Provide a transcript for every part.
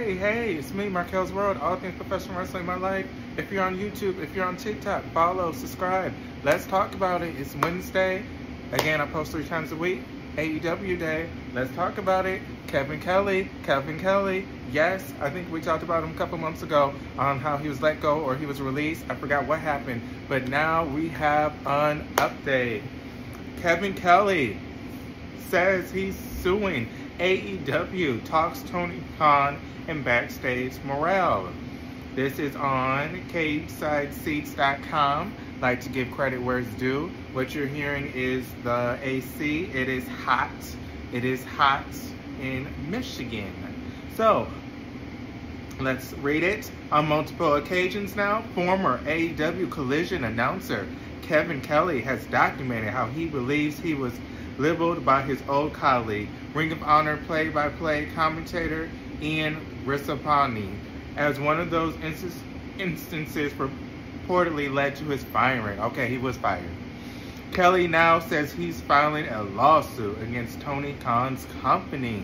Hey, hey, it's me, Marquel's World, all things professional wrestling my life. If you're on YouTube, if you're on TikTok, follow, subscribe. Let's talk about it. It's Wednesday. Again, I post three times a week. AEW Day. Let's talk about it. Kevin Kelly, Kevin Kelly. Yes, I think we talked about him a couple months ago on how he was let go or he was released. I forgot what happened. But now we have an update. Kevin Kelly says he's suing AEW, talks Tony Khan and backstage morale. This is on CagesideSeats.com. Like to give credit where it's due. What you're hearing is the AC. It is hot. It is hot in Michigan. So, let's read it. On multiple occasions now, former AEW Collision announcer Kevin Kelly has documented how he believes he was libeled by his old colleague, Ring of Honor play-by-play commentator Ian Riccaboni, as one of those instances reportedly led to his firing. Okay, he was fired. Kelly now says he's filing a lawsuit against Tony Khan's company.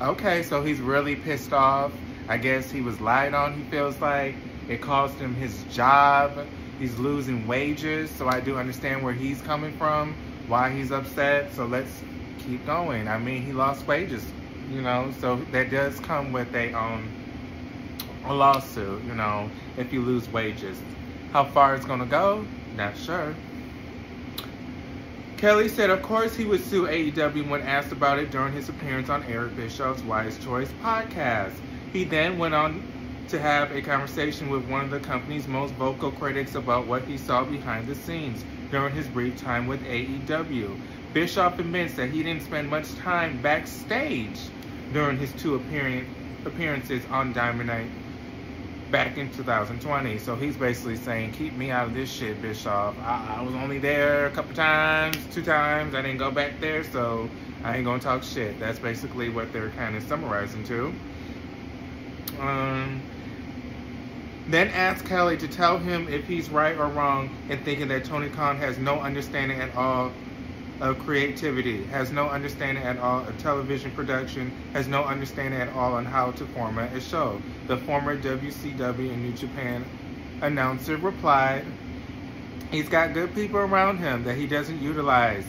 Okay, so he's really pissed off. I guess he was lied on, he feels like. It cost him his job. He's losing wages, so I do understand where he's coming from, why he's upset. So let's keep going. I mean, he lost wages, you know, so that does come with a um a lawsuit, you know, if you lose wages. How far it's gonna go, not sure. Kelly said, of course, he would sue AEW when asked about it during his appearance on Eric Bischoff's Wise Choice podcast. He then went on to have a conversation with one of the company's most vocal critics about what he saw behind the scenes during his brief time with AEW. Bischoff admits that he didn't spend much time backstage during his two appearances on Dynamite back in 2020. So he's basically saying, keep me out of this shit, Bischoff. I, I was only there a couple times, two times. I didn't go back there, so I ain't gonna talk shit. That's basically what they're kind of summarizing to. Um, then ask Kelly to tell him if he's right or wrong in thinking that Tony Khan has no understanding at all of creativity, has no understanding at all of television production, has no understanding at all on how to format a show. The former WCW and New Japan announcer replied, he's got good people around him that he doesn't utilize.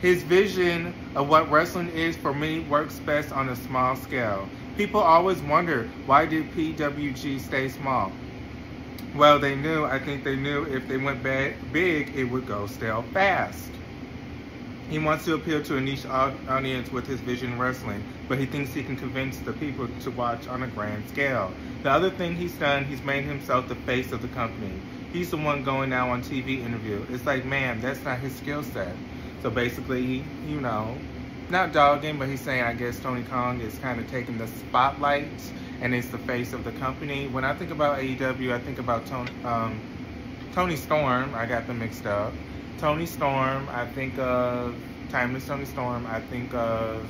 His vision of what wrestling is for me works best on a small scale. People always wonder, why did PWG stay small? Well, they knew, I think they knew if they went big, it would go stale fast. He wants to appeal to a niche audience with his vision wrestling, but he thinks he can convince the people to watch on a grand scale. The other thing he's done, he's made himself the face of the company. He's the one going now on TV interview. It's like, man, that's not his skill set. So basically, you know, not dogging, but he's saying, I guess Tony Khan is kind of taking the spotlight and is the face of the company. When I think about AEW, I think about Tony, um, Toni Storm. I got them mixed up. Toni Storm, I think of Timeless Toni Storm, I think of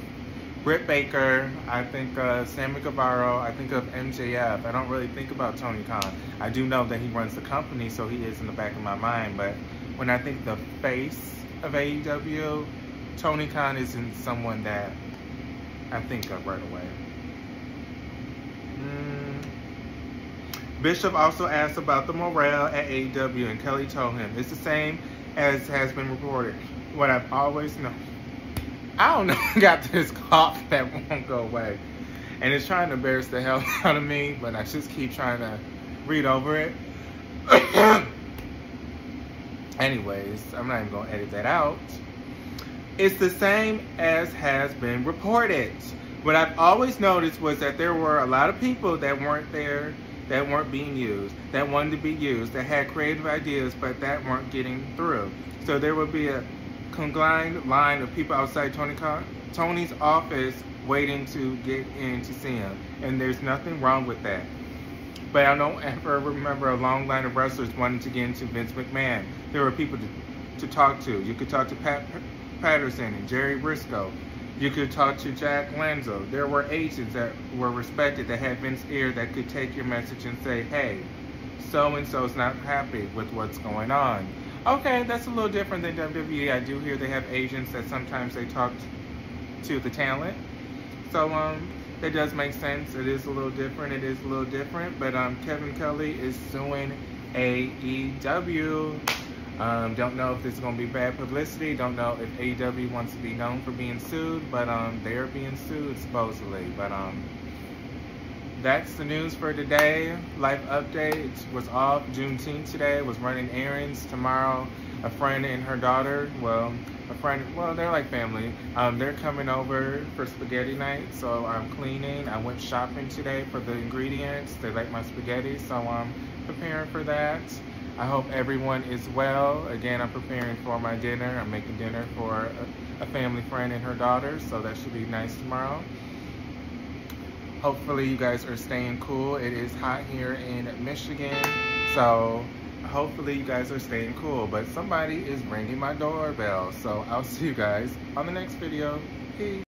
Britt Baker, I think of Sammy Guevara, I think of MJF. I don't really think about Tony Khan. I do know that he runs the company, so he is in the back of my mind, but when I think the face of AEW, Tony Khan isn't someone that I think of right away. Mm. Bischoff also asked about the morale at AEW, and Kelly told him it's the same as has been reported. What I've always known. I don't know, got this cough that won't go away. And it's trying to embarrass the hell out of me, but I just keep trying to read over it. Anyways, I'm not even gonna edit that out. It's the same as has been reported. What I've always noticed was that there were a lot of people that weren't there that weren't being used, that wanted to be used, that had creative ideas, but that weren't getting through. So there would be a conglomerated line of people outside Tony Tony's office waiting to get in to see him. And there's nothing wrong with that. But I don't ever remember a long line of wrestlers wanting to get into Vince McMahon. There were people to, to talk to. You could talk to Pat Patterson and Jerry Brisco. you could talk to Jack Lanza. There were agents that were respected that had Vince ear that could take your message and say, hey, so-and-so's not happy with what's going on. Okay, that's a little different than WWE. I do hear they have agents that sometimes they talk to the talent. So, um, it does make sense. It is a little different. It is a little different. But um, Kevin Kelly is suing AEW. Um, don't know if this is going to be bad publicity. Don't know if AEW wants to be known for being sued, but um, they are being sued supposedly. But um, that's the news for today. Life update was off Juneteenth today. Was running errands tomorrow. A friend and her daughter. Well, a friend. Well, they're like family. Um, they're coming over for spaghetti night, so I'm cleaning. I went shopping today for the ingredients. They like my spaghetti, so I'm preparing for that. I hope everyone is well. Again, I'm preparing for my dinner. I'm making dinner for a, family friend and her daughter, so that should be nice tomorrow. Hopefully you guys are staying cool. It is hot here in Michigan, so hopefully you guys are staying cool. But somebody is ringing my doorbell, so I'll see you guys on the next video. Peace.